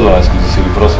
do nas.